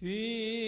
Fim.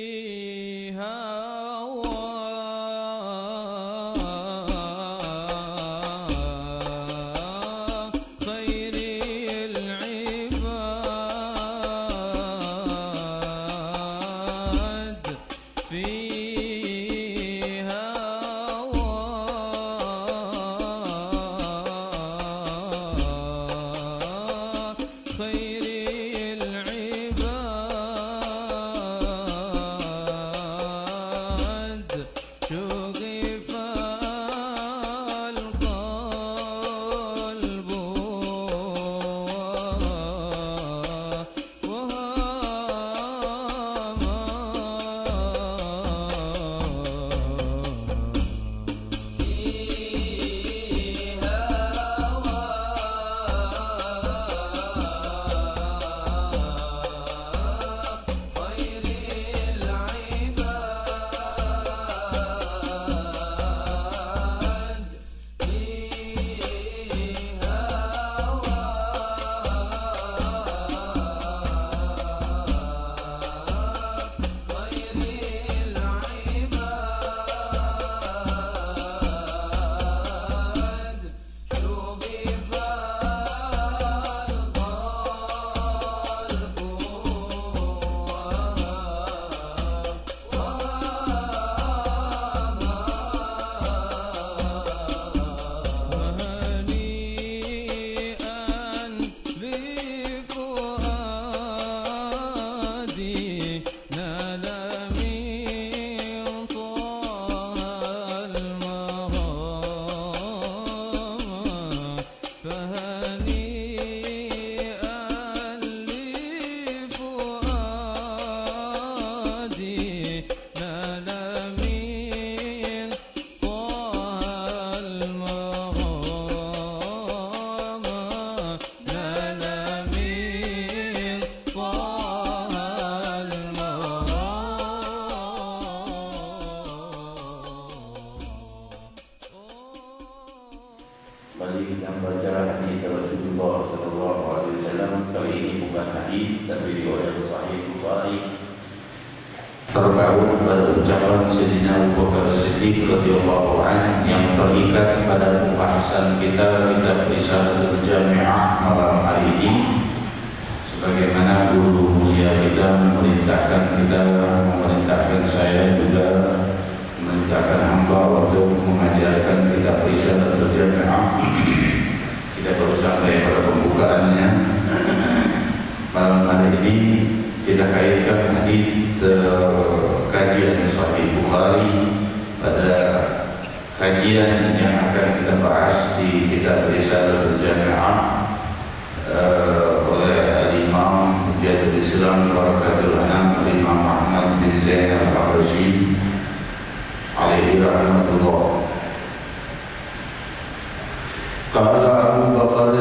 Balik yang baca hadis Rasulullah Sallallahu Alaihi Wasallam. Kali ini bukan hadis Tapi riwayat Sahih Bukhari. Terbaut pada ucapan Sayyidina Abu Bakar Siddiq radhiyallahu anhu yang terikat pada pembahasan kita kita Risalatul Jami'ah malam hari ini. Sebagaimana guru mulia kita memerintahkan kita memerintahkan saya juga akan hamba untuk mengajarkan kita kitab dan berjamaah kita baru sampai pada pembukaannya. Malam hari ini kita kaitkan hadis uh, kajian Sahih Bukhari pada kajian yang akan kita bahas di kitab risalah berjamaah uh, oleh Al-Imam Jadul Islam Barak Karena Kata Abu Bakar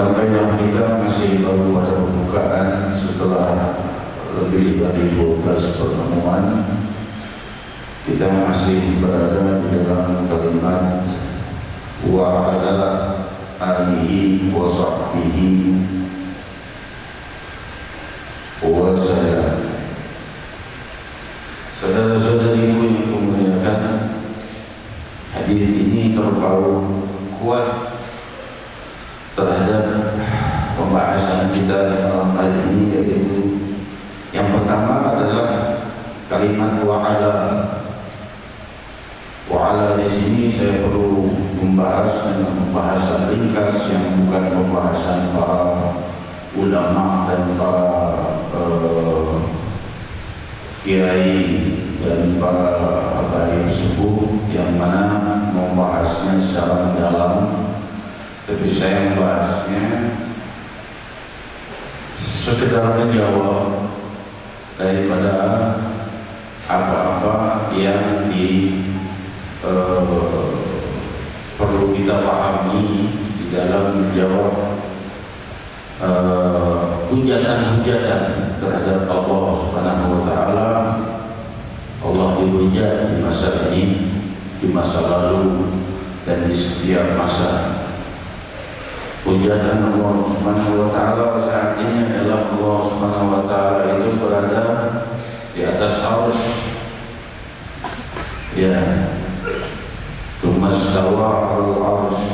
Sampailah kita masih baru pada pembukaan setelah lebih dari 12 pertemuan. Kita masih berada di dalam kalimat wa ala alihi wa sahbihi wa salam. Saudara-saudariku yang kumuliakan hadis ini terpaut kuat kalimat wa'ala wa'ala di sini saya perlu membahas dengan pembahasan ringkas yang bukan pembahasan para ulama dan para uh, kiai dan para abai sepuh yang mana membahasnya secara dalam tapi saya membahasnya sekedar menjawab daripada yang di uh, perlu kita pahami di dalam menjawab hujatan-hujatan uh, terhadap Allah Subhanahu wa taala. Allah dihujat di masa ini di masa lalu dan di setiap masa. Hujatan Allah Subhanahu wa taala saat ini adalah Allah Subhanahu wa taala itu berada di atas arus ya Tumastawa al-arsh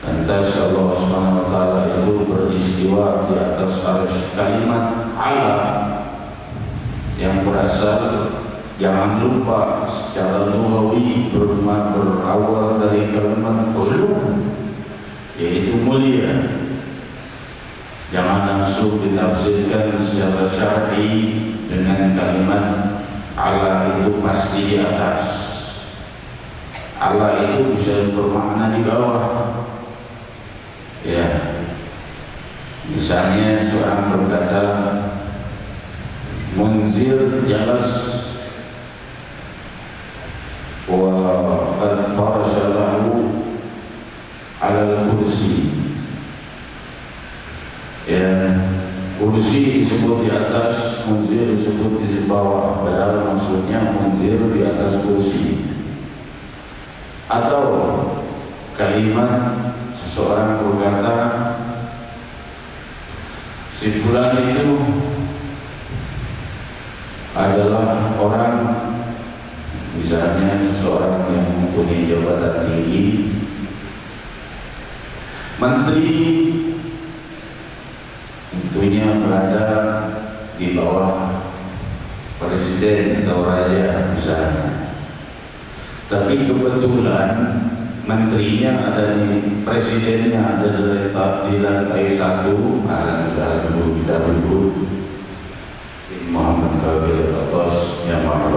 Lantas Allah Subhanahu wa taala itu beristiwa di atas arus kalimat ala yang berasal jangan lupa secara lugawi berawal dari kalimat ulu yaitu mulia. Jangan langsung ditafsirkan secara syar'i dengan kalimat ala itu pasti di atas. Allah itu bisa bermakna di bawah. Ya. Misalnya seorang berkata munzir jelas wa qad farasha lahu ala kursi. Ya kursi disebut di atas munzir disebut di bawah. Padahal maksudnya munzir di atas kursi. Atau kalimat seseorang berkata si itu adalah orang misalnya seseorang yang mempunyai jabatan tinggi. Menteri tentunya berada di bawah presiden atau raja misalnya tapi kebetulan menterinya ada di presidennya ada di lantai, di lantai satu. Ada misalnya dulu kita berikut Muhammad Kabir atas yang maha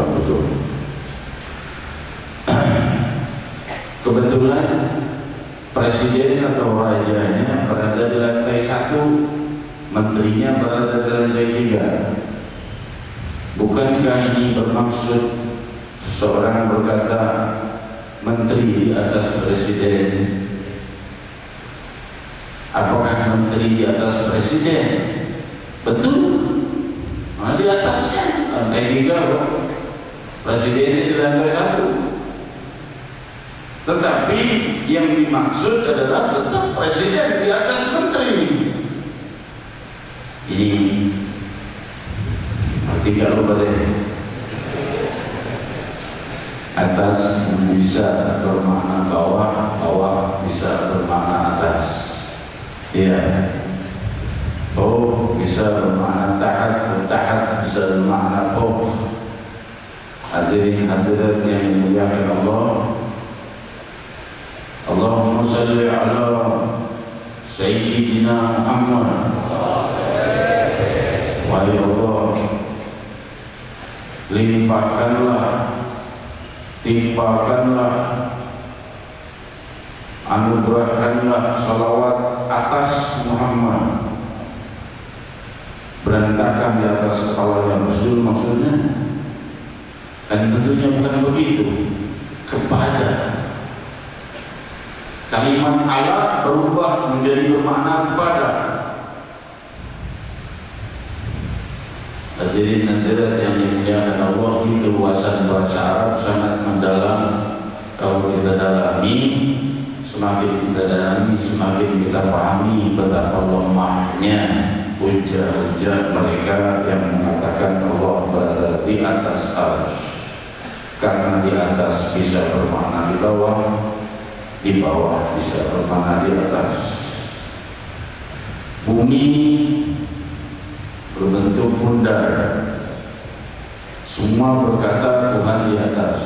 kebetulan presiden atau rajanya berada di lantai satu menterinya berada di lantai tiga. Bukankah ini bermaksud seseorang berkata menteri di atas presiden apakah menteri di atas presiden? Betul. Nah, di atasnya. Lantai tiga presidennya di lantai satu. Tetapi yang dimaksud adalah tetap presiden di atas menteri ini artikel boleh atas bisa bermakna bawah, bawah bisa bermakna atas. Ya. Oh, bisa bermakna tahat, tahat bisa bermakna fawq. Hadirin hadirat yang dimuliakan Allah. Allahumma salli ala Sayyidina Muhammad. Wahai Allah, limpahkanlah timpakanlah anugerahkanlah salawat atas Muhammad. Berantakan di atas kepalanya Rasul maksudnya dan tentunya bukan begitu kepada. Kalimat Allah berubah menjadi bermakna kepada Hadirin hadirat yang dimuliakan Allah keluasan bahasa Arab sangat mendalam. Kalau kita dalami semakin kita dalami semakin kita pahami betapa lemahnya hujah-hujah mereka yang mengatakan Allah berada di atas arsh karena di atas bisa bermakna di bawah di bawah bisa bermakna di atas. Bumi berbentuk bundar semua berkata Tuhan di atas.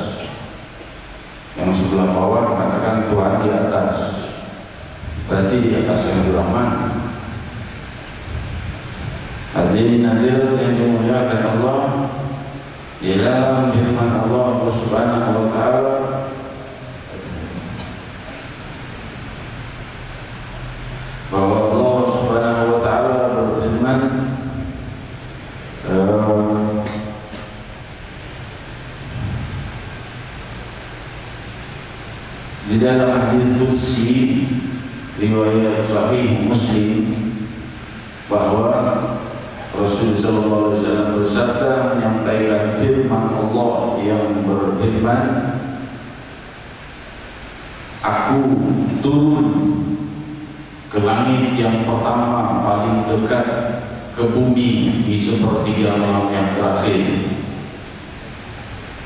Yang sebelah bawah mengatakan Tuhan di atas. Berarti di atas yang Rahman Hadirin hadirat yang dimuliakan Allah di dalam firman Allah Subhanahu wa taala bahwa Allah Subhanahu wa taala berfirman uh, di dalam hadis qudsi riwayat sahih Muslim bahwa Rasul sallallahu alaihi wasallam bersabda menyampaikan firman Allah yang berfirman Aku turun ke langit yang pertama paling dekat ke bumi di sepertiga malam yang terakhir.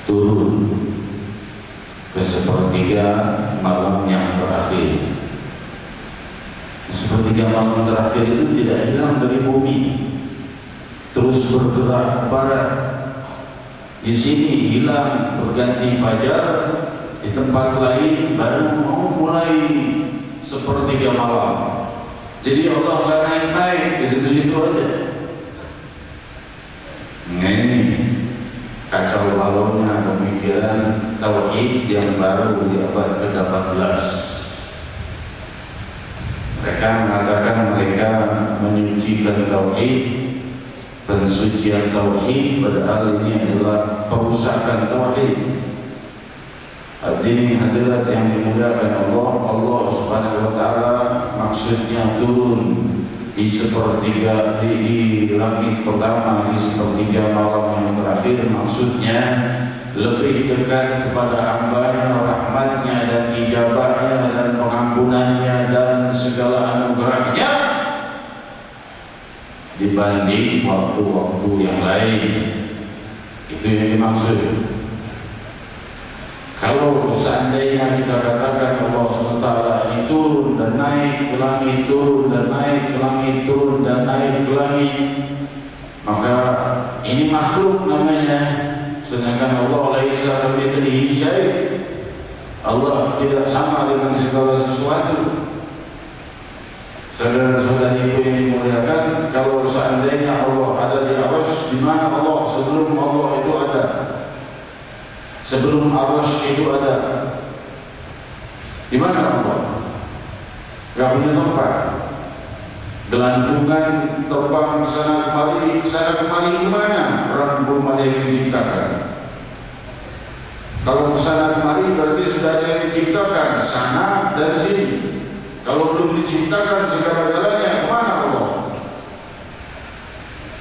Turun ke sepertiga malam yang terakhir sepertiga malam terakhir itu tidak hilang dari bumi terus bergerak ke barat. Di sini hilang berganti fajar, di tempat lain baru mau mulai sepertiga malam. Jadi Allah akan naik-naik di situ-situ aja. Ini kacau balonnya pemikiran tauhid yang baru di abad ke-18. Mereka mengatakan mereka menyucikan tauhid pensucian tauhid padahal ini adalah perusakan tauhid. Hadirin hadirat yang dimuliakan Allah, Allah Subhanahu wa taala maksudnya turun di sepertiga di, di langit pertama di sepertiga malam yang terakhir maksudnya lebih dekat kepada hambanya, rahmatnya dan ijabahnya dan pengampunannya dan segala anugerahnya dibanding waktu-waktu yang lain. Itu yang dimaksud kalau seandainya kita katakan Allah SWT ini turun dan naik ke langit turun dan naik ke langit turun dan naik ke langit maka ini makhluk namanya sedangkan Allah laisa kamitslihi syai' Allah tidak sama dengan segala sesuatu Saudara-saudari yang dimuliakan, kalau seandainya Allah ada di aras, di mana Allah sebelum Allah itu ada? Sebelum aras itu ada. Di mana Allah? Gak punya tempat. Gelantungan terbang sana kemari, sana kemari ke mana? Orang belum ada yang diciptakan. Kalau sana kemari berarti sudah ada yang diciptakan sana dan sini. Kalau belum diciptakan segala-galanya, ke mana Allah?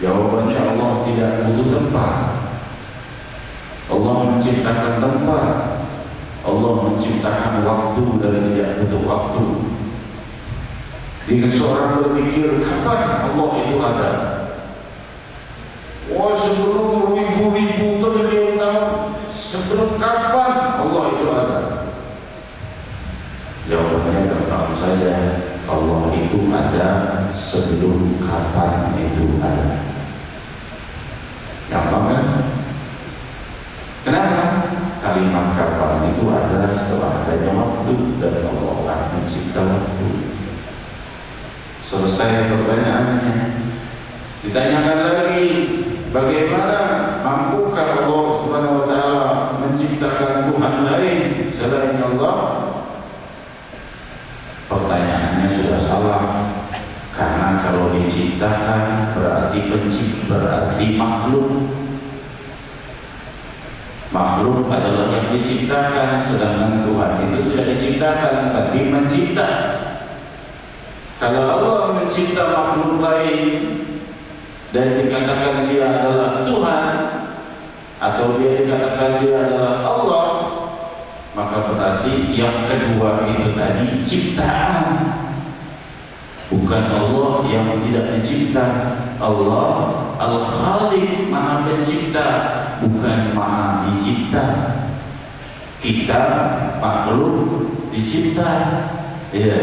Jawabannya Allah tidak butuh tempat. Allah menciptakan tempat. Allah menciptakan waktu dan tidak butuh waktu. Jika seorang berpikir kapan Allah itu ada? Wah sebelum ribu-ribu triliun tahun Sebelum kapan Allah itu ada? Jawabannya gampang saja Allah itu ada sebelum kapan itu ada Gampang kan? Kenapa? Kalimat kapan itu ada setelah adanya waktu dan Allah akan mencipta waktu Selesai pertanyaannya. Ditanyakan lagi Bagaimana mampukah Allah Subhanahu wa taala menciptakan Tuhan lain selain Allah? Pertanyaannya sudah salah. Karena kalau diciptakan berarti pencipta berarti makhluk Makhluk adalah yang diciptakan Sedangkan Tuhan itu tidak diciptakan Tapi mencipta. Kalau Allah mencipta makhluk lain Dan dikatakan dia adalah Tuhan Atau dia dikatakan dia adalah Allah maka berarti yang kedua itu tadi ciptaan. Bukan Allah yang tidak dicipta. Allah Al-Khaliq maha pencipta bukan maha dicipta. Kita makhluk dicipta. Ya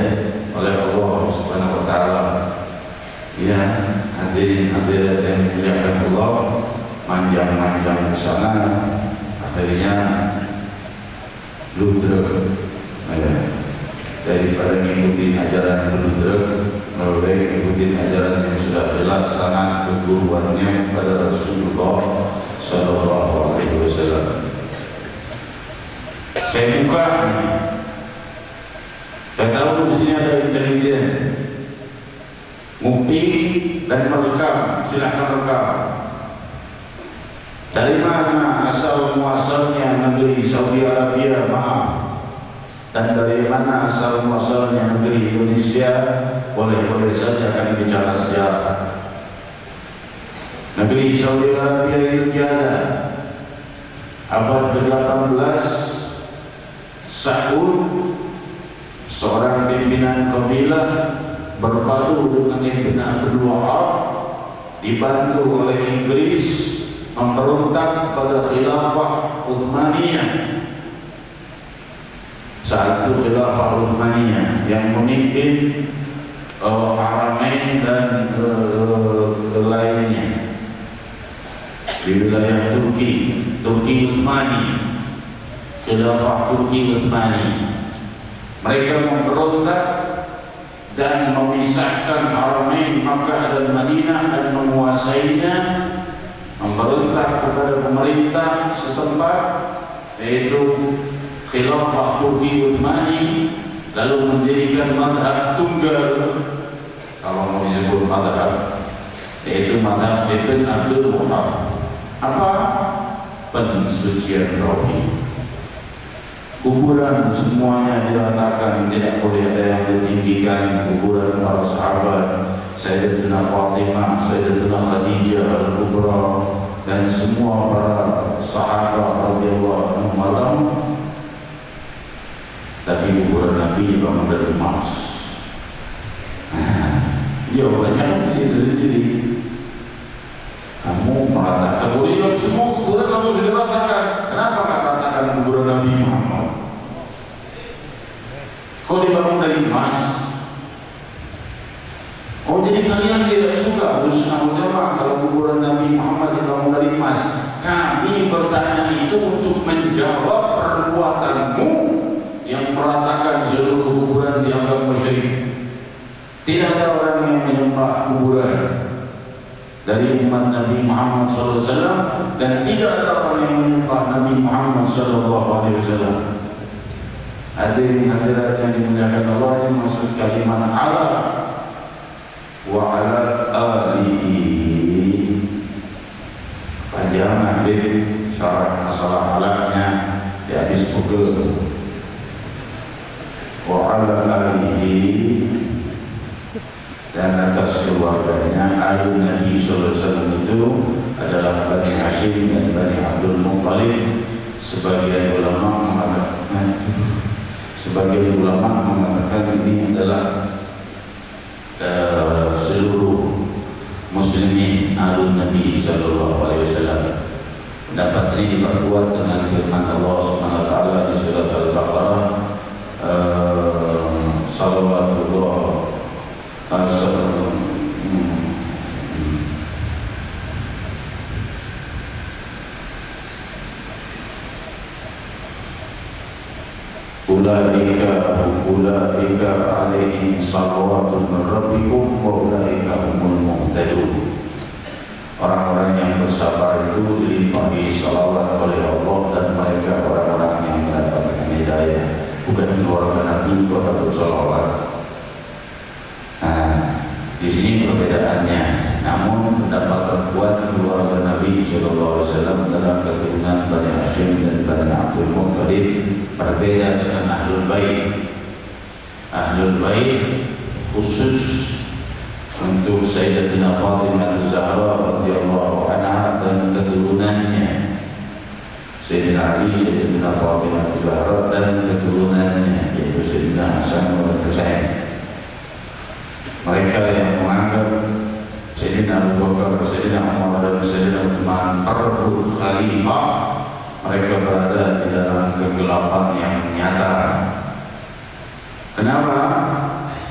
oleh Allah Subhanahu wa taala. Ya hadirin hadirat yang dimuliakan Allah manjang-manjang ke sana. Akhirnya ludruk ya. daripada mengikuti ajaran ludruk lebih mengikuti ajaran yang sudah jelas sangat keguruannya pada Rasulullah Sallallahu Alaihi Wasallam. Saya buka, saya tahu di sini ada intelijen, nguping dan merekam, silahkan rekam. Dari mana asal muasalnya negeri Saudi Arabia? Maaf. Dan dari mana asal muasalnya negeri Indonesia? Boleh-boleh saja kami bicara sejarah. Negeri Saudi Arabia itu tiada. Abad ke-18 Saud seorang pimpinan kabilah berpadu dengan Ibn Abdul Wahab dibantu oleh Inggris memberontak pada khilafah Uthmaniyah satu khilafah Uthmaniyah yang memimpin uh, Haramain dan uh, lainnya di wilayah Turki Turki Uthmani. Khilafah Turki Uthmani. Mereka memberontak dan memisahkan Haramain Makkah dan Madinah dan menguasainya. Memberontak kepada pemerintah setempat yaitu khilafah Turki Uthmani lalu mendirikan madhab tunggal. Kalau mau disebut madhab yaitu madhab Ibn Abdul Wahab apa? pensucian rohi kuburan semuanya diratakan tidak boleh ada yang ditinggikan kuburan para sahabat Sayyidatina Fatimah, Sayyidatina Khadijah Al-Kubra dan semua para sahabat radhiyallahu anhum tapi kuburan Nabi dibangun dari emas. Nah, jawabannya di situ sendiri. Kamu meratakan, boleh ya semua kuburan kamu sudah ratakan. Kenapa nggak ratakan kuburan Nabi Muhammad? Kau dibangun dari emas, Oh jadi kalian tidak suka Husnul Jamaah kalau kuburan Nabi Muhammad dibangun dari emas. Kami bertanya itu untuk menjawab perbuatanmu Yang meratakan seluruh kuburan dianggap musyrik. Tidak ada orang yang menyembah kuburan dari umat Nabi Muhammad SAW dan tidak ada orang yang menyembah Nabi Muhammad SAW. Hadirin hadirat yang dimuliakan Allah yang maksud kalimat Allah wa ala alihi. Panjang nanti syarat masalah alatnya di habis pukul. Wa ala alihi dan atas ayah Nabi SAW itu adalah Bani Hashim dan Bani Abdul Muttalib sebagian ulama mengatakan sebagian ulama mengatakan ini adalah uh, seluruh muslimin alun Nabi sallallahu alaihi wasallam. Pendapat ini diperkuat dengan firman Allah Subhanahu wa taala di surat Al-Baqarah uh, salawatullah Ulaika alaihim salawatun min rabbikum wa ulaika humul muhtadun Orang-orang yang bersabar itu dilimpahi salawat oleh Allah dan mereka orang-orang yang mendapatkan hidayah bukan keluarga Nabi keluarga bersalawat Nah, di sini perbedaannya. Namun pendapat terkuat keluarga Nabi Shallallahu Alaihi Wasallam dalam keturunan Bani Hashim dan Bani Abdul Muttalib berbeda dengan Ahlul Bait. Ahlul Bait khusus untuk Sayyidatina Fatimah Zahra radhiyallahu anha dan keturunannya. Sayyidina Ali, Sayyidina Fatimah Zahra dan keturunannya yaitu Sayyidina Hasan dan Husain. Mereka yang menganggap Sayyidina Abu Bakar, Sayyidina Umar dan Sayyidina Uthman terbut khalifah mereka berada di dalam kegelapan yang nyata. Kenapa?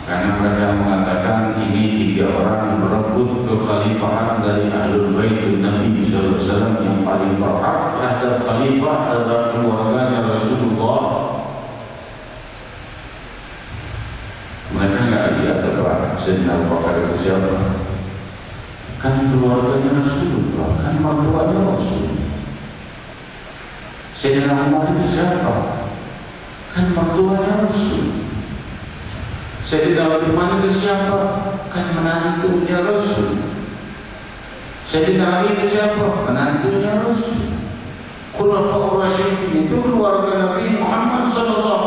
Karena mereka mengatakan ini tiga orang berebut kekhalifahan dari Ahlul Bait Nabi SAW yang paling berhak terhadap khalifah adalah keluarganya Rasulullah. Mereka nggak lihat apa Sayyidina Abu Bakar itu siapa? Kan keluarganya Rasulullah, kan mertuanya Rasul. Sayyidina Umar itu siapa? Kan mertuanya Rasul. Sayyidina Uthman itu siapa? Kan menantunya Rasul. Sayyidina Ali itu siapa? Menantunya Rasul. Khulafaur Rasyidin itu keluarga Nabi Muhammad sallallahu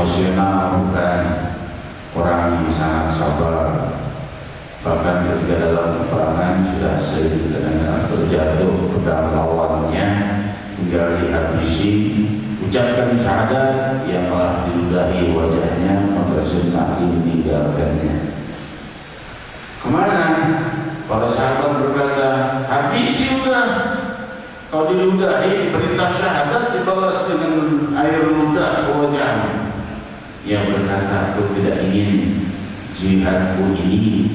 emosional bukan. Orang yang sangat sabar. Bahkan ketika dalam peperangan sudah sering terjatuh pedang lawannya tinggal dihabisi. Ucapkan syahadat yang telah diludahi wajahnya maka Ali meninggalkannya. Ke mana? para sahabat berkata habisi sudah kalau diludahi perintah syahadat dibalas dengan air ludah wajahnya yang berkata aku tidak ingin jihadku ini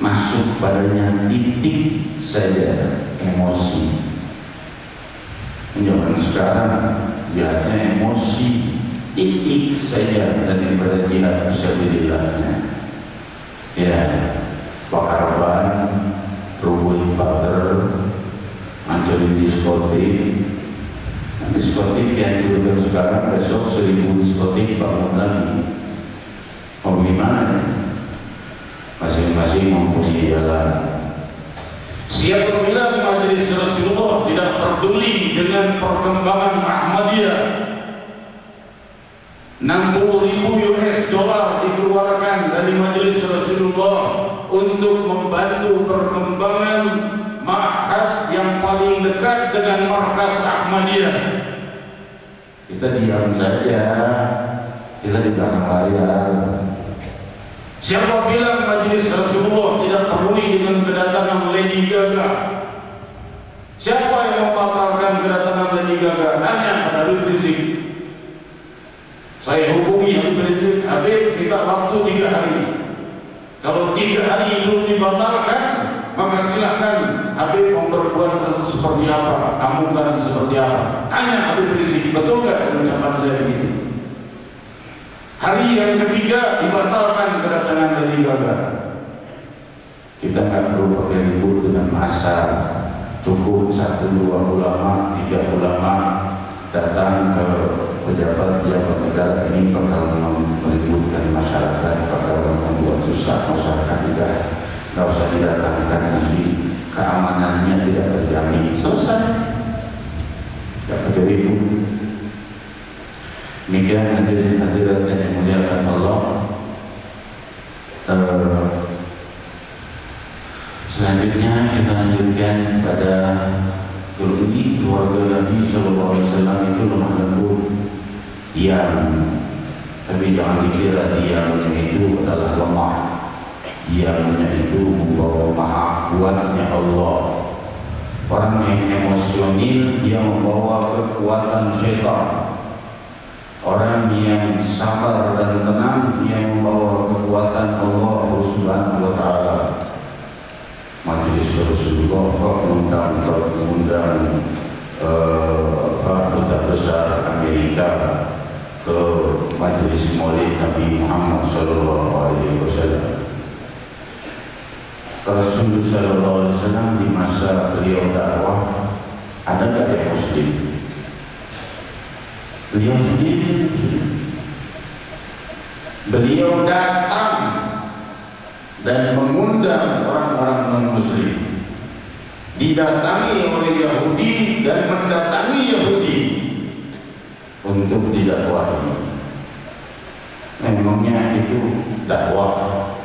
masuk padanya titik saja emosi Zaman sekarang jihadnya emosi titik saja daripada jihad fisabilillahnya. Ya, bakar ban, rubuhin pagar, hancurin diskotik. Diskotik yang juga sekarang besok seribu diskotik bangun lagi. Mau gimana ya? Masing-masing mempunyai jalan. Siapa bilang majelis Rasulullah tidak peduli dengan perkembangan Ahmadiyah 60 ribu US dollar dikeluarkan dari majelis Rasulullah untuk membantu perkembangan ma'had dekat dengan markas Ahmadiyah kita diam saja kita di belakang layar Siapa bilang majelis Rasulullah tidak peduli dengan kedatangan Lady Gaga? Siapa yang membatalkan kedatangan Lady Gaga? Tanya pada Rizik. Saya hubungi Habib Rizik. Habib minta waktu tiga hari. Kalau tiga hari belum dibatalkan, maka silakan Habib memperbuat seperti apa, kamu kan seperti apa. Tanya Habib Rizik, betul nggak ucapan saya begitu? Hari yang ketiga dibatalkan kedatangan dari Gaga. Kita nggak perlu pakai ribut dengan masa. Cukup satu dua ulama, tiga ulama datang ke pejabat-pejabat negara ini bakal meributkan masyarakat, bakal membuat susah masyarakat juga. Nggak usah didatangkan nanti keamanannya tidak terjamin. Selesai. Tidak pakai ribut. Demikian hadirin hadirat yang dimuliakan Allah. Uh, selanjutnya kita lanjutkan pada ini keluarga Nabi Shallallahu Alaihi Wasallam itu lemah lembut, diam. Tapi jangan dikira diamnya itu adalah lemah. Diamnya itu membawa maha kuatnya Allah. Orang yang emosional dia membawa kekuatan syaitan Orang yang sabar dan tenang dia membawa kekuatan Allah Subhanahu wa taala. Majelis Rasulullah kok mengundang mengundang uh, duta besar Amerika ke majelis Maulid Nabi Muhammad sallallahu alaihi wasallam. Rasulullah sallallahu alaihi wasallam di masa beliau dakwah ada nggak yang muslim? Beliau sendiri Beliau datang dan mengundang orang-orang non muslim didatangi oleh Yahudi dan mendatangi Yahudi untuk didakwahi. Memangnya itu dakwah.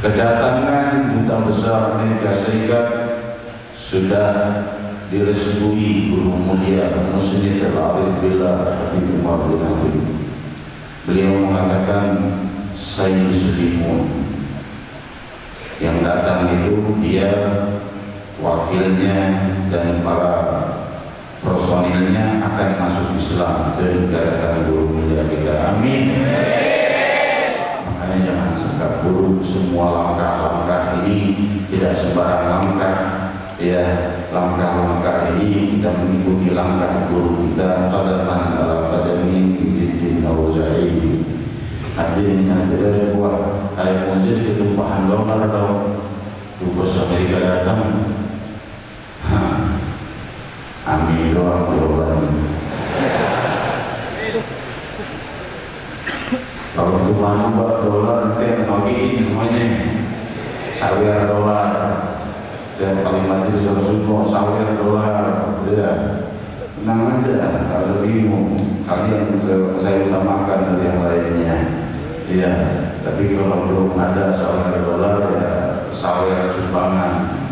Kedatangan duta besar Amerika Serikat sudah direstui guru mulia Muslim al-Arif Habib Umar bin Habib. Beliau mengatakan saya muslimun yang datang itu dia wakilnya dan para personilnya akan masuk Islam dan dikatakan guru mulia kita. Amin buruk semua langkah-langkah ini tidak sembarang langkah ya langkah-langkah ini kita mengikuti langkah guru kita. Qadaman ala qadami bijiddin nawza'i hadirin hadirin buat hari musim ketumpahan dolar atau Dubes Amerika datang. Amin doang jawaban Kalau tumpahan dolar nanti yang pagi namanya. Sawer dolar. Saya paling majlis Rasulullah sawer dolar. Ya Tenang aja, kalau bingung Kalian saya utamakan dari yang lainnya. Iya. Tapi kalau belum ada sawer dolar ya sawer sumbangan.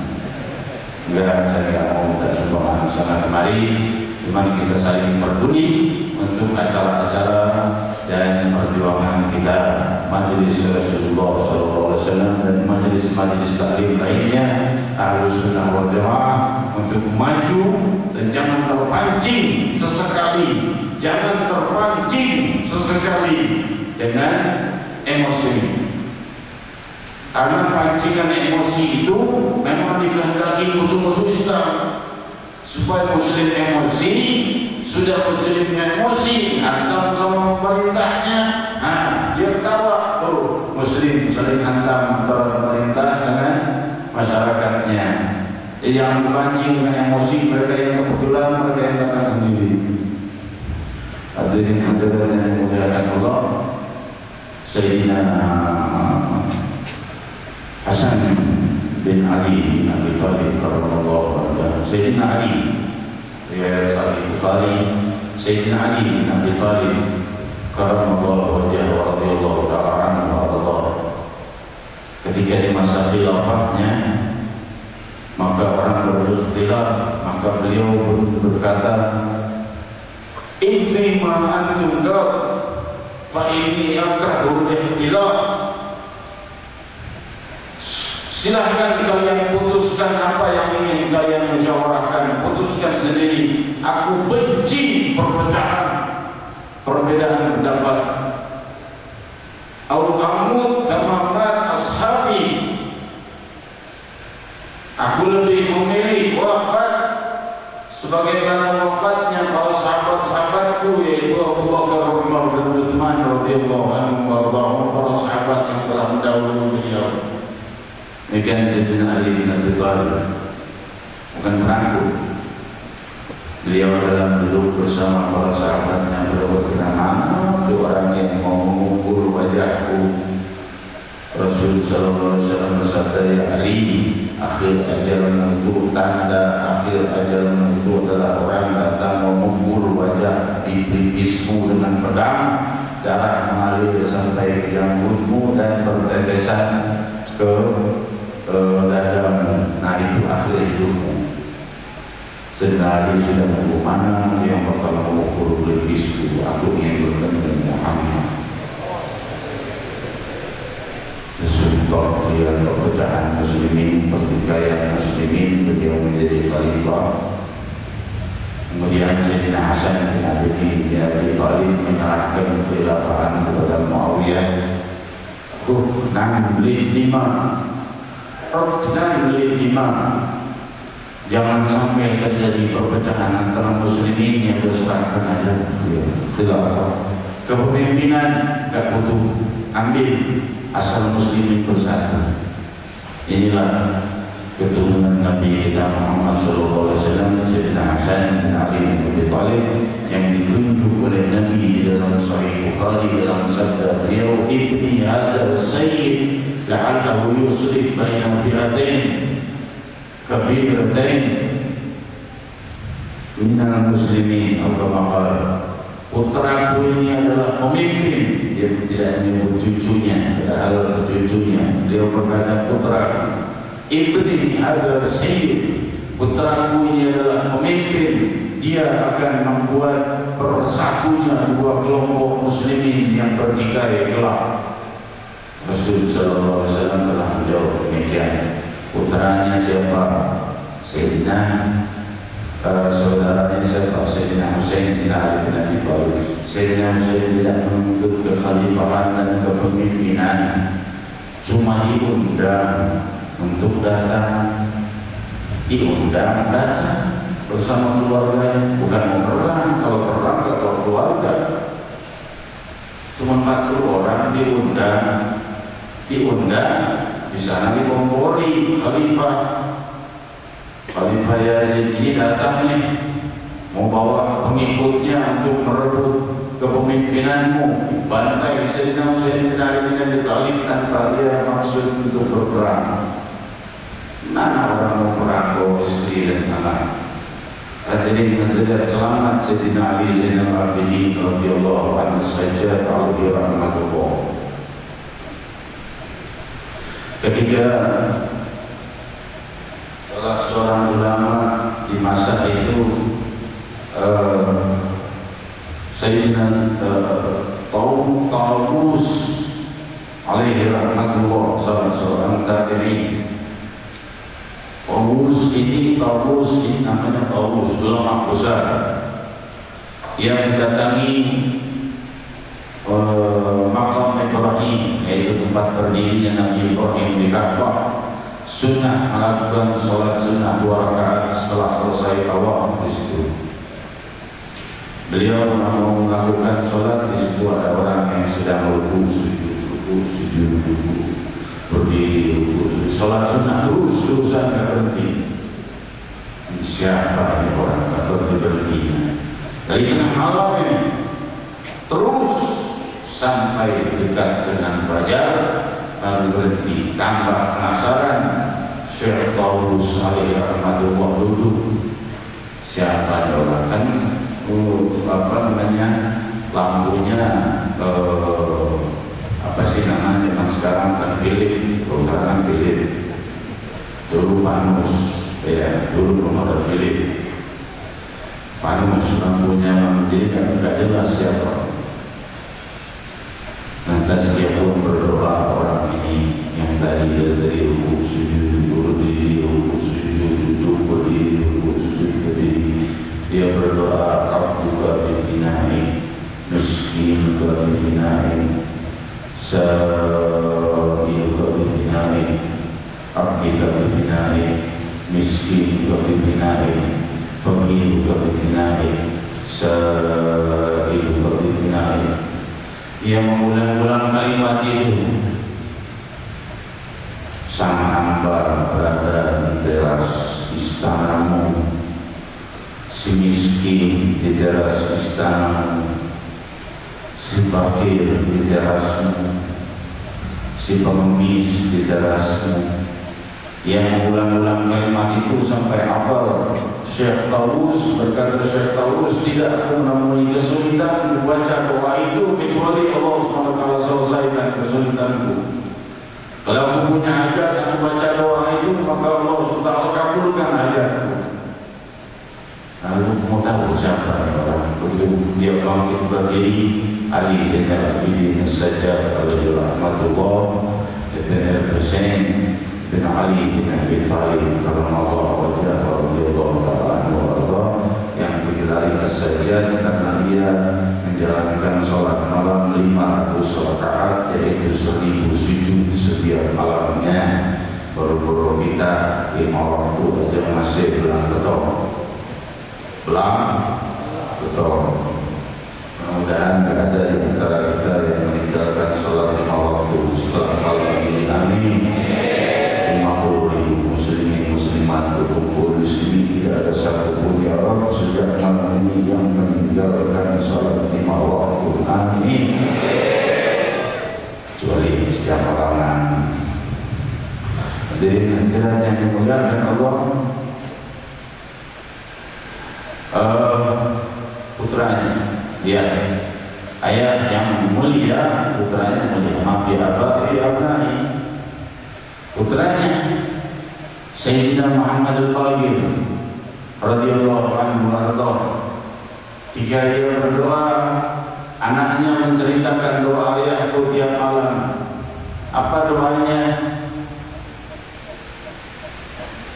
Enggak saya nggak mau minta sumbangan. Sana kemari cuman kita saling peduli untuk acara-acara dan perjuangan kita majelis Rasulullah SAW dan majelis-majelis taklim lainnya harus sunnah wal jamaah untuk maju dan jangan terpancing sesekali. Jangan terpancing sesekali dengan emosi. Karena pancingan emosi itu memang dikehendaki musuh-musuh Islam. Supaya muslim emosi sudah muslimnya emosi hantam sama pemerintahnya nah dia ketawa. Tuh muslim saling hantam antara pemerintah dengan masyarakatnya. Yang dipancing dengan emosi mereka yang kebetulan mereka yang datang sendiri. Hadirin hadirin yang dimuliakan Allah Sayyidina Hasan bin Ali bin Abi Thalib karramallahu wajhah Sayyidina Ali riwayat Sahih Bukhari Sayyidina Ali bin Abi Thalib karramallahu wajhah wa radhiyallahu ta'ala anhu Allah ketika di masa khilafahnya maka orang beristilah maka beliau berkata Inti ma antum fa ini akrahu ikhtilaf silahkan kalian putuskan apa yang ingin kalian musyawarahkan. Putuskan sendiri. Aku benci perpecahan. Perbedaan pendapat. Au amut kama ashabi. Aku lebih memilih wafat sebagaimana wafatnya para sahabat-sahabatku yaitu Abu Bakar Umar dan Utsman radhiyallahu anhu para sahabat yang telah mendahului beliau. Demikian Sayyidina Ali bin Abi Thalib bukan perangku. Beliau dalam duduk bersama para sahabatnya. Beliau mana itu orang yang mau mengukur wajahku. Rasul Sallallahu Alaihi Wasallam bersabda ya Ali akhir ajalmu itu tanda akhir ajalmu itu adalah orang datang memukul wajah di pipismu dengan pedang darah mengalir sampai ke janggutmu dan bertetesan ke uh, dadamu nah itu akhir hidupmu. Sedari sudah menunggu mana yang bakal memukul pipisku aku ingin bertemu Muhammad. Sesudah dia perpecahan muslimin pertikaian muslimin beliau menjadi khalifah. Kemudian Sayyidina Hasan bin Abi bin Abi Thalib menyerahkan khilafahan kepada Muawiyah. Ruknan beli lima Beli lima Jangan sampai terjadi perpecahan antara muslimin yang berserahkan aja khilafah kepemimpinan gak butuh. Ambil asal muslimin bersatu. Inilah keturunan Nabi kita Muhammad sallallahu alaihi wasallam Sayyidina Hasan bin Ali bin Abi Thalib yang ditunjuk oleh Nabi dalam Sahih Bukhari dalam sabda beliau ibni hadza sayyid la'allahu yusrif baina fi'atain kabiratain minal muslimin atau makar putraku ini adalah pemimpin. Dia tidak menyebut cucunya padahal cucunya. Beliau berkata putra ibni ada sayyid putraku ini adalah pemimpin. Dia akan membuat persatunya dua kelompok muslimin yang bertikai kelak Rasul sallallahu alaihi wasallam telah menjawab demikian. Putranya siapa? Sayyidina uh, saudaranya siapa? Sayyidina Husain bin Ali bin Abi Thalib. Sayyidina Husain tidak menuntut kekhalifahan dan kepemimpinan. Cuma diundang untuk datang. Diundang datang bersama keluarganya. Bukan mau kalau perang atau keluarga. Cuma 40 orang diundang diundang di sana dikompori khalifah. Khalifah Yazid ini datang nih mau bawa pengikutnya untuk merebut kepemimpinanmu. Bantai Sayyidina Hussein bin Ali bin Abi tanpa dia maksud untuk berperang. Mana orang mau merangkul istri dan anak? Hadirin mendengar selamat Sayyidina Ali Zainal Abidin radhiyallahu anhu saja alaihi rahmatullah. Ketika salah seorang ulama di masa itu uh, Sayyidina uh, Taubus alaihi rahmatullah salah seorang tabi'in Taurus ini Taurus ini namanya Taurus ulama besar. Yang mendatangi uh, makam Ibrahim yaitu tempat berdirinya Nabi Ibrahim di Ka'bah sunnah melakukan sholat sunnah dua rakaat setelah selesai tawaf di situ. Beliau mau melakukan sholat di situ ada orang yang sedang ruku sujud ruku sujud ruku berdiri sholat sunnah terus terusan nggak berhenti. Siapa ini orang? Nggak berhenti berhentinya. Dari tengah malam ini terus sampai dekat dengan fajar lalu berhenti. Tambah penasaran Syekh Taurus alaihi rahmatullah duduk. Siapa ini orang kan uh, apa namanya? Lampunya uh, apa sih namanya? Zaman sekarang kan Philip perusahaan Philip dulu Panus ya dulu belum ada Philip Panus lampunya jadi nggak jelas siapa lantas dia pun berdoa orang ini yang tadi dari ruku sujud berdiri ruku sujud duduk berdiri ruku sujud berdiri dia berdoa Abduka bifinai miskin bifinai sa'iluka bifinai abdika bifinai miskinuka bifinai fakiruka bifinai sa'iluka bifinai ia mengulang-ulang kalimat itu sang hamba berada di teras istanamu si miskin di teras istanamu si fakir di terasmu si pengemis di terasmu yang mengulang-ulang kalimat itu sampai apal Syekh Taurus berkata Syekh Taurus tidak akan menemui kesulitan membaca doa itu kecuali Allah SWT selesaikan kesulitanku. Kalau aku punya hajat aku baca doa itu maka Allah SWT kabulkan hajatku. Lalu mau tahu siapa orang begitu dia bangkit berdiri Ali bin Abidin Sajjad alaihi rahmatullah Ibn Hussein bin Ali bin Abi Talib Karamallah wajah radhiyallahu ta'ala anhu yang digelari As-Sajjad karena dia menjalankan sholat malam 500 rakaat yaitu 1000 sujud setiap malamnya. Baru-baru kita lima waktu aja masih belum betul belum betul Mudah-mudahan ada Jika dia berdoa Anaknya menceritakan doa ayahku tiap malam. Apa doanya?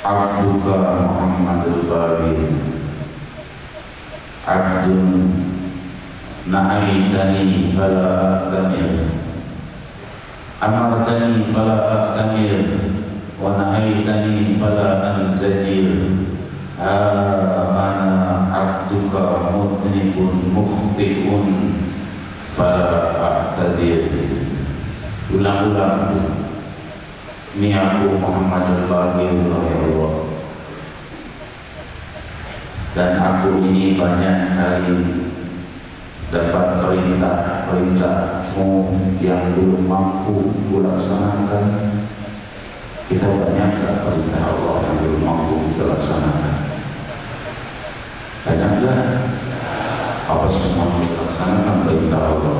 Abduka Muhammad al-Bagir Abdun Na'aitani fala a'tamir. Amartani fala a'tamir. Wa na'aitani fala anzajir. Ana abduka mudnibun mukhti'un Fala a'tadir Ulang-ulang. Ini aku Muhammad Allah Dan aku ini banyak kali Dapat perintah-perintahmu Yang belum mampu kulaksanakan Kita banyak perintah Allah yang belum mampu kita Banyaklah apa semua kita laksanakan perintah Allah?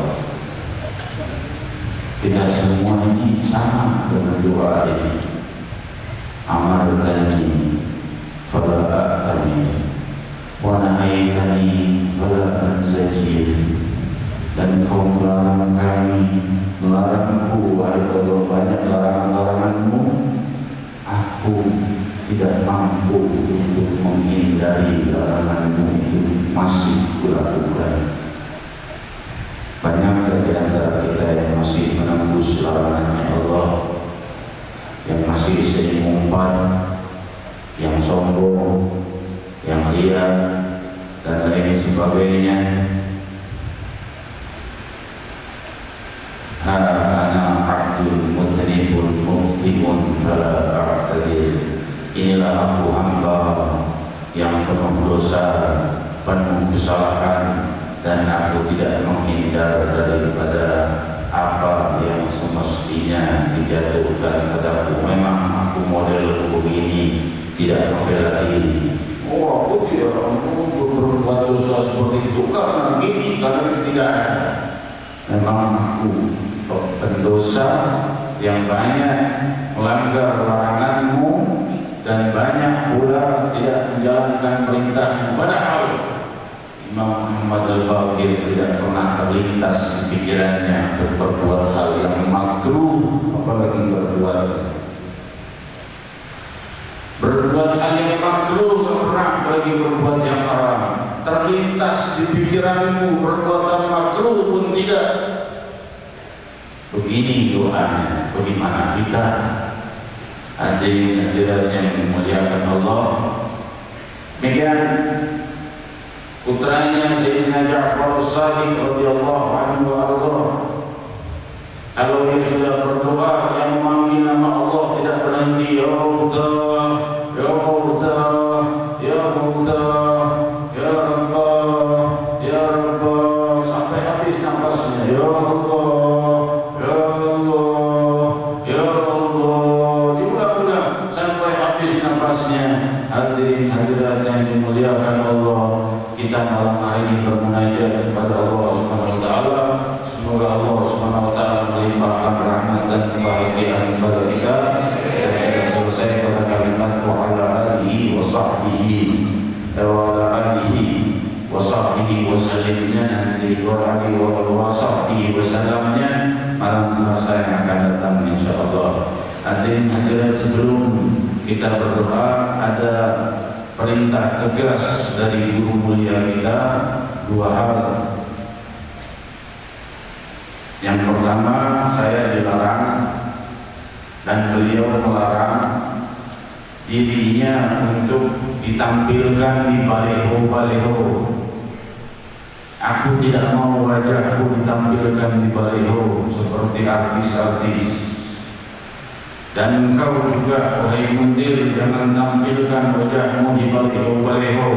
Kita semua ini sama dengan doa ini. Amal tani fala a'tani wa nahaitani fala anzajir. Dan kau melarang kami melarangku wahai Allah banyak larangan-laranganmu aku tidak mampu untuk menghindari laranganmu itu masih kulakukan banyak di antara kita yang masih menembus larangannya Allah Yang masih sering mengumpat Yang sombong Yang liar Dan lain sebagainya Inilah aku hamba yang penuh dosa, penuh kesalahan dan aku tidak menghindar daripada apa yang semestinya dijatuhkan padaku. Memang aku model begini tidak membela diri oh aku tidak mampu berbuat dosa seperti itu. Karena begini karena tidak ada. Memang aku pendosa yang banyak melanggar laranganmu dan banyak pula tidak menjalankan perintahmu padahal Imam Muhammad al-Baqir tidak pernah terlintas di pikirannya untuk berbuat hal yang makruh apalagi berbuat berbuat hal yang makruh pernah apalagi berbuat yang haram. Terlintas di pikiranmu perbuatan makruh pun tidak. Begini doanya bagaimana kita hadirin hadirat yang memuliakan Allah. Demikian putranya Sayyidina Ja'far As-Sadiq radhiyallahu anhu arda. Kalau dia sudah berdoa yang memanggil nama Allah tidak berhenti. Ya Allah ya Allah sallamnya malam Selasa yang akan datang insyaallah. Hadirin hadirat sebelum kita berdoa ada perintah tegas dari guru mulia kita dua hal. Yang pertama saya dilarang dan beliau melarang dirinya untuk ditampilkan di baliho-baliho. Aku tidak mau wajahku ditampilkan di baliho seperti artis-artis. Dan engkau juga wahai mundir jangan tampilkan wajahmu di baliho-baliho.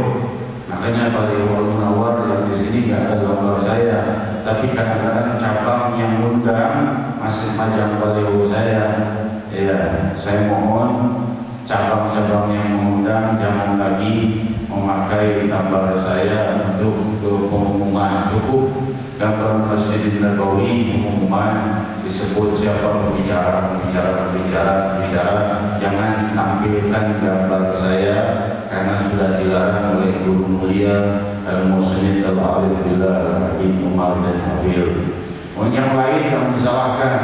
Makanya baliho munawar yang di sini nggak ada gambar saya, tapi kadang-kadang cabang yang undang masih panjang baliho saya. ya saya mohon cabang-cabang yang mengundang jangan lagi memakai gambar saya untuk ke pengumuman cukup gambar Masjid Nabawi pengumuman disebut siapa pembicara pembicara pembicara pembicara. Jangan tampilkan gambar saya karena sudah dilarang oleh guru mulia al musnid al alif billah bin Umar dan Habil yang lain yang disalahkan.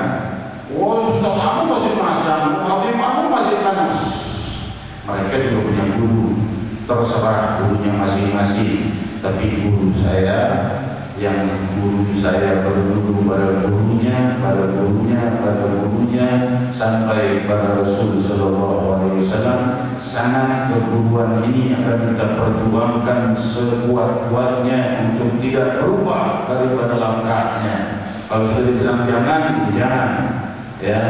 Oh Ustaz aku masih masang Habib aku masih panas. Mereka juga punya guru. Terserah gurunya masing-masing tapi guru saya yang guru saya berdulu pada gurunya, pada gurunya, pada gurunya sampai pada Rasul Sallallahu Alaihi Wasallam sangat keguruan ini akan kita perjuangkan sekuat-kuatnya untuk tidak berubah daripada langkahnya. Kalau sudah dibilang jangan, jangan. Ya,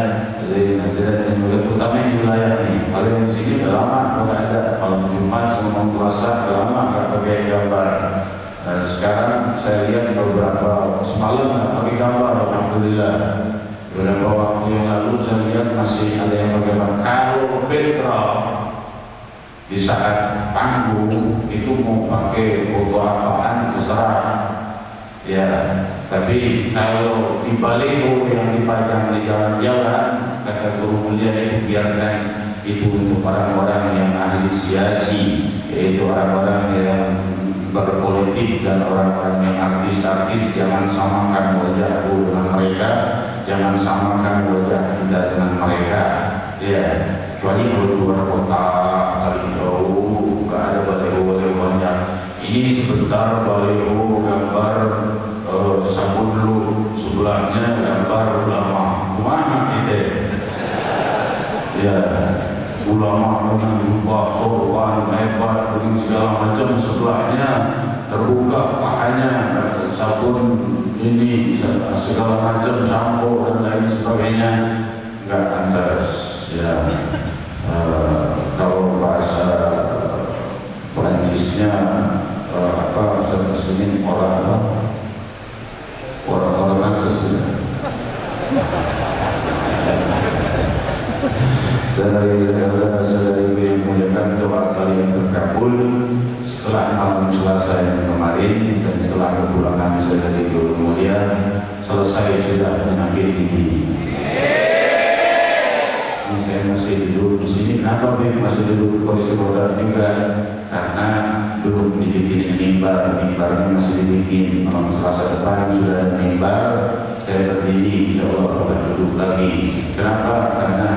jadi tidak yang utama di wilayah ini. Kalau yang di sini udah lama, udah ada. Kalau Jumat sama puasa udah lama nggak pakai gambar. Dan sekarang saya lihat beberapa semalam pakai gambar, alhamdulillah. Beberapa waktu yang lalu saya lihat masih ada yang bagaimana kalau Petra di saat panggung itu mau pakai foto apaan terserah ya tapi kalau di baliho yang dipajang di jalan-jalan itu biarkan itu untuk orang-orang yang ahli siasi yaitu orang-orang yang berpolitik dan orang-orang yang artis-artis. Jangan samakan wajahku dengan mereka jangan samakan wajah kita dengan mereka. Ya kecuali luar kota kali jauh nggak ada baliho-baliho banyak ini sebentar baliho gambar uh, sabun lu sebelahnya gambar ulama ke mana itu ya ulama dengan jubah sorban hebat dengan segala macam sebelahnya terbuka pahanya sabun ini segala macam sampo dan lain sebagainya. Enggak antas ya. Uh, kalau bahasa Perancisnya uh, apa sini orang apa? Orang-orang atas Saudari-saudari yang muliakan doa kalian terkabul setelah malam Selasa yang kemarin dan setelah kepulangan saudari Guru Mulia selesai sudah penyakit ini. Ini saya masih duduk di sini. Kenapa Bim masih duduk di kursi roda juga? Karena belum dibikin mimbar, mimbarnya masih dibikin. Malam Selasa depan sudah mimbar. Saya berdiri, insya Allah akan duduk lagi. Kenapa? Karena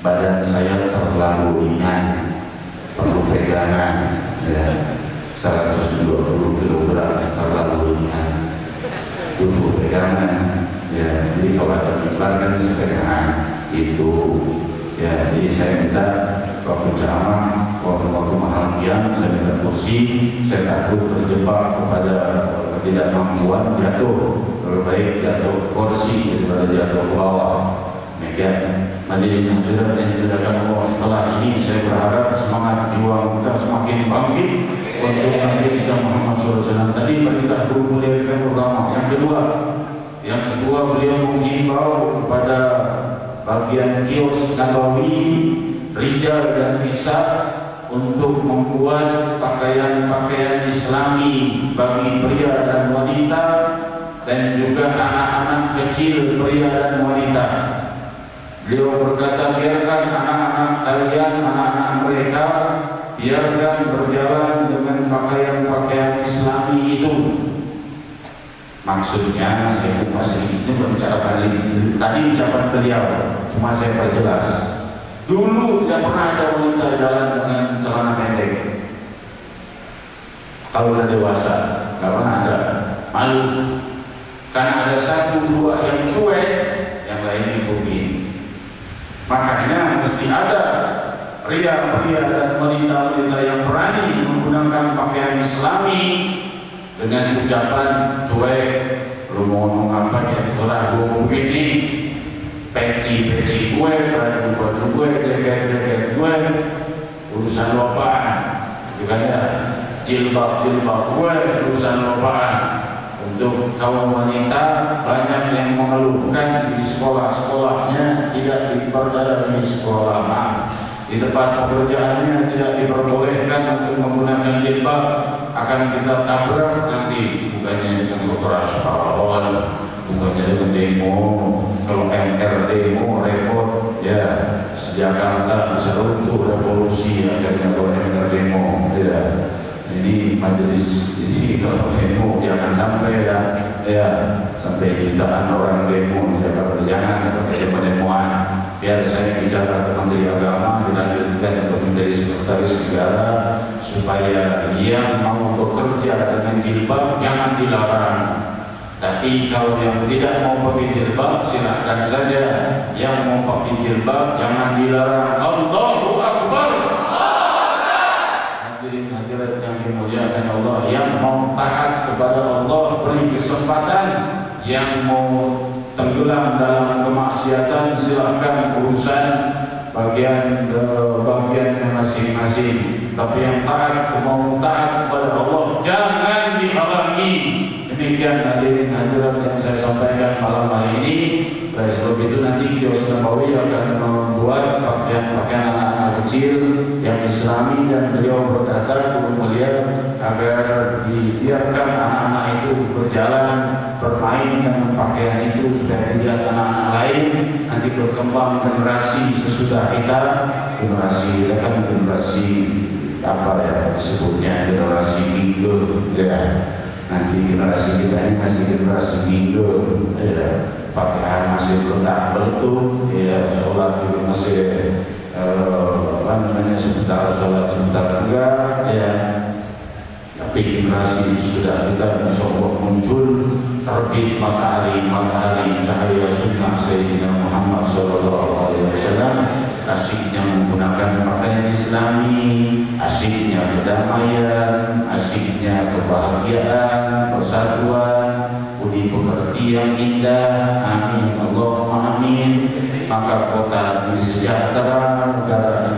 badan saya terlalu ringan perlu pegangan ya. 120 kg terlalu ringan. Butuh pegangan ya. Jadi kalau ada mimbar kan bisa pegangan itu ya. Jadi saya minta waktu ceramah waktu waktu mahal kiam saya minta kursi saya takut terjebak kepada ketidakmampuan jatuh. Lebih baik jatuh kursi daripada jatuh bawah demikian Hadirin hadirat yang dimuliakan Allah setelah ini saya berharap semangat juang kita semakin bangkit untuk Nabi kita Muhammad SAW tadi berita guru mulia kita pertama. Yang kedua yang kedua beliau menghimbau kepada bagian kios Nabawi Rijal dan Nisa untuk membuat pakaian-pakaian islami bagi pria dan wanita dan juga anak-anak kecil pria dan wanita Beliau berkata, biarkan anak-anak kalian, anak-anak mereka, biarkan berjalan dengan pakaian-pakaian islami itu. Maksudnya, saya kupas ini berbicara kali tadi ucapan beliau, cuma saya perjelas. Dulu tidak pernah ada wanita jalan dengan celana pendek. Kalau sudah dewasa, nggak pernah ada. Malu. Karena ada satu dua yang cuek, yang lainnya begini. Makanya mesti ada pria-pria dan wanita-wanita yang berani menggunakan pakaian islami dengan ucapan cuek lu mau ngomong apa ya setelah gue begini peci peci gue baju baju gue jaket jaket gue urusan lopaan itu kan ya jilbab jilbab gue urusan lopaan untuk kaum wanita banyak yang mengeluhkan di sekolah-sekolahnya tidak berada di sekolah di tempat pekerjaannya tidak diperbolehkan untuk menggunakan jilbab akan kita tabrak nanti. Bukannya dengan keras pahlawan bukannya dengan demo. Kalau MR demo repot ya Jakarta bisa runtuh revolusi akhirnya kalau MR demo ya ini majelis ini kalau demo jangan sampai ya ya sampai jutaan orang demo di Jakarta jangan pakai demo demoan biar saya bicara ke Menteri Agama dilanjutkan ke Menteri Sekretaris Negara supaya yang mau bekerja dengan jilbab jangan dilarang. Tapi kalau yang tidak mau pakai jilbab silakan saja. Yang mau pakai jilbab jangan dilarang. Allahu Akbar hadirin hadirat yang dimuliakan Allah yang mau taat kepada Allah beri kesempatan yang mau tenggelam dalam kemaksiatan silahkan urusan bagian uh, bagian masing-masing. Tapi yang taat mau taat kepada Allah jangan dihalangi. Demikian hadirin hadirat yang saya sampaikan malam hari ini oleh sebab itu nanti Kios Nabawi akan membuat pakaian-pakaian anak-anak kecil yang islami dan beliau berkata untuk melihat agar dibiarkan anak-anak itu berjalan bermain dengan pakaian itu supaya tidak anak-anak lain nanti berkembang generasi sesudah kita generasi kita kan generasi apa ya disebutnya generasi minggu ya nanti generasi kita ini masih generasi minggu ya pakaian masih letak betul ya sholat juga masih uh, apa namanya sebentar sholat sebentar enggak. Ya tapi generasi sudah kita insya muncul terbit matahari matahari cahaya sunnah Sayyidina Muhammad Sallallahu Alaihi Wasallam asyiknya menggunakan pakaian Islami asyiknya kedamaian asyiknya kebahagiaan persatuan budi pekerti yang indah. Amin. Allahumma amin. Maka kota ini sejahtera negara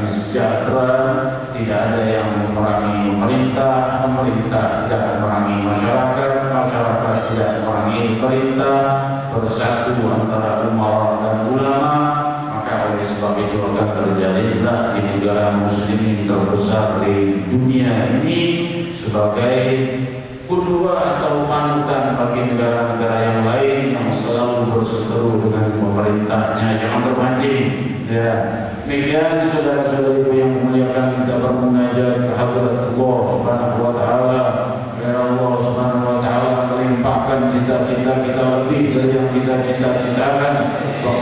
akan terjadilah di negara muslimin terbesar di dunia ini sebagai kedua atau panutan bagi negara-negara yang lain yang selalu berseteru dengan pemerintahnya. Jangan terpancing. Ya demikian saudara-saudari yang memuliakan kita bermunajat ke hadirat Allah Subhanahu wa taala. Agar Allah Subhanahu wa taala melimpahkan cita-cita kita lebih dari yang kita cita-citakan. Wa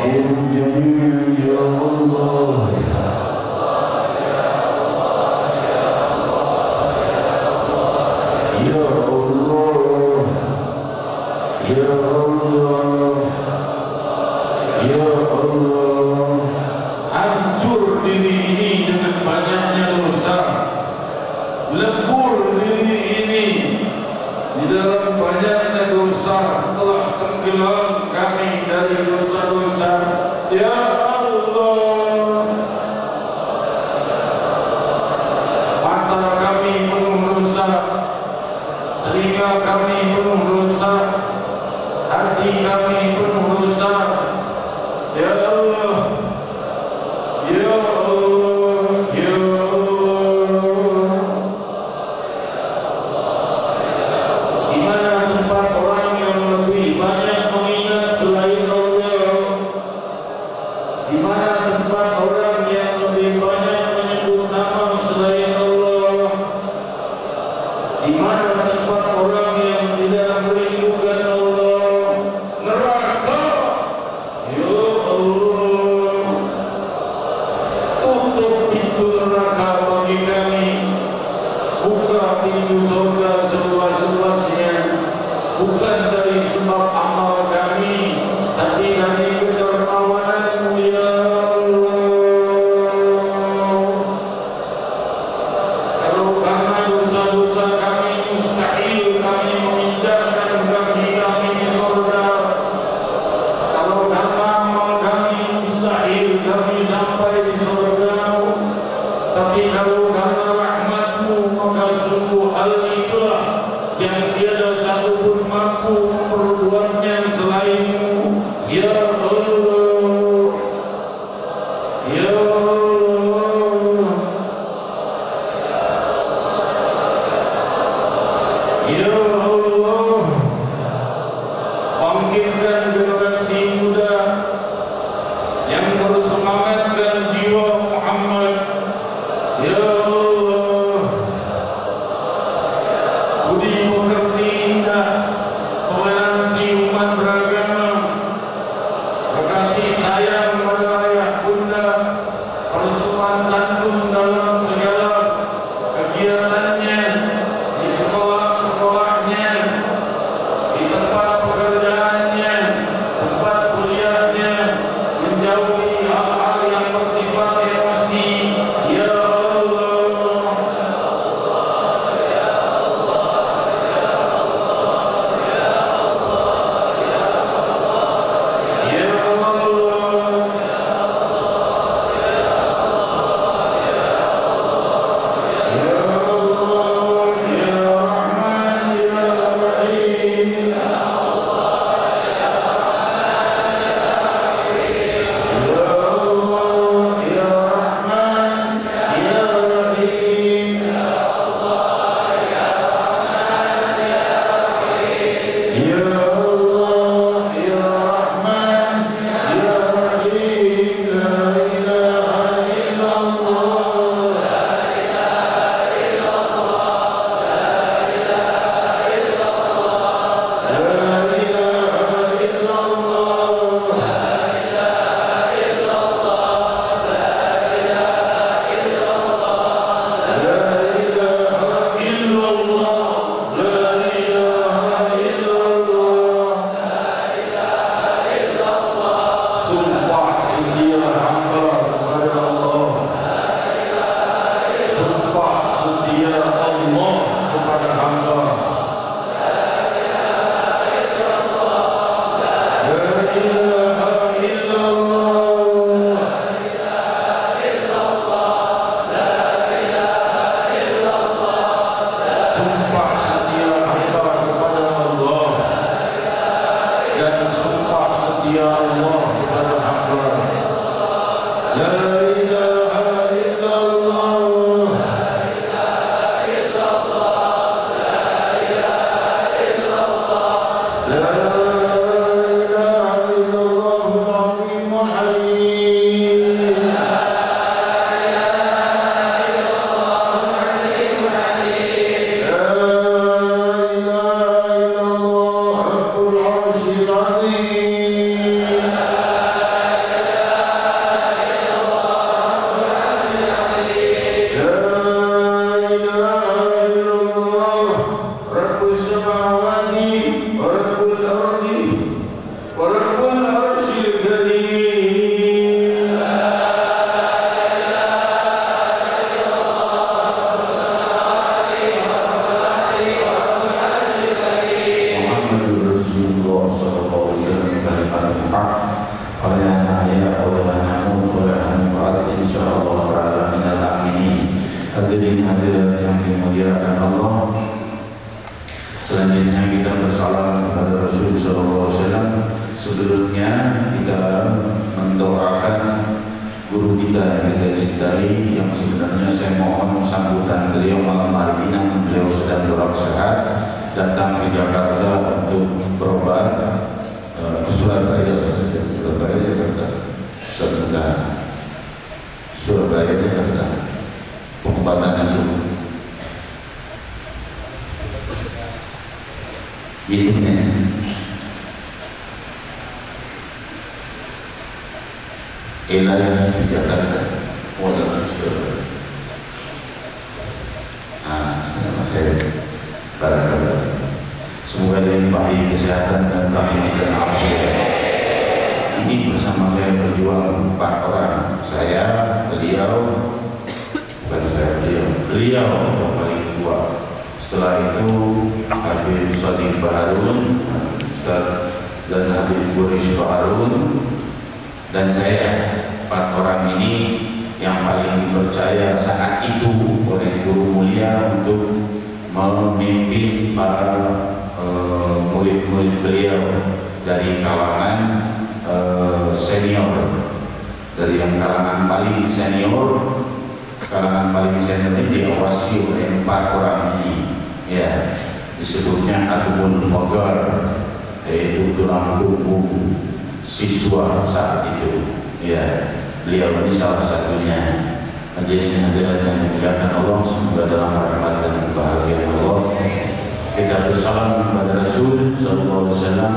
salatu salam kepada Rasul Sallallahu Alaihi Wasallam.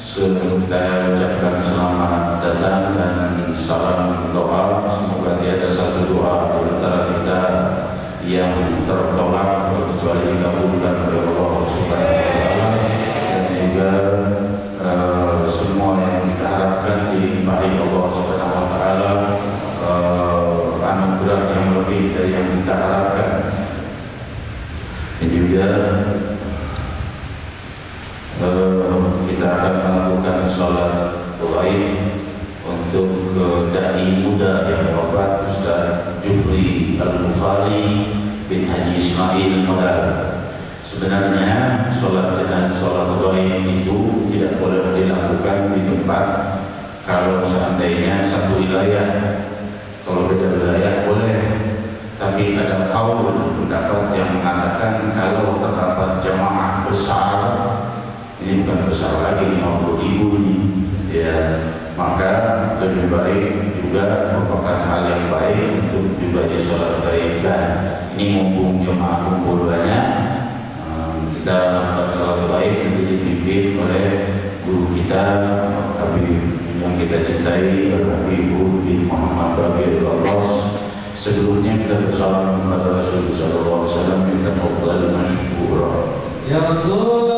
Sebelum saya ucapkan selamat datang dan salam doa Semoga tiada satu doa antara kita yang tertolak kecuali dikabulkan oleh Allah Subhanahu Muda yang wafat Ustaz Jufri Al-Bukhari bin Haji Ismail Modal Sebenarnya sholat dengan sholat goib itu tidak boleh dilakukan di tempat kalau seandainya satu wilayah. Kalau beda wilayah boleh. Tapi ada kaum pendapat yang mengatakan kalau terdapat jamaah besar ini bukan besar lagi 50 ribu ini ya maka lebih baik juga merupakan hal yang baik untuk juga disolat baikkan ini mumpung jemaah kumpul banyak ehm, kita melakukan sholat baik nanti dipimpin oleh guru kita Habib yang kita cintai dan bin Muhammad Babir Babos sebelumnya kita bersalam kepada Rasulullah SAW kita bersalam masyukurah Ya Rasulullah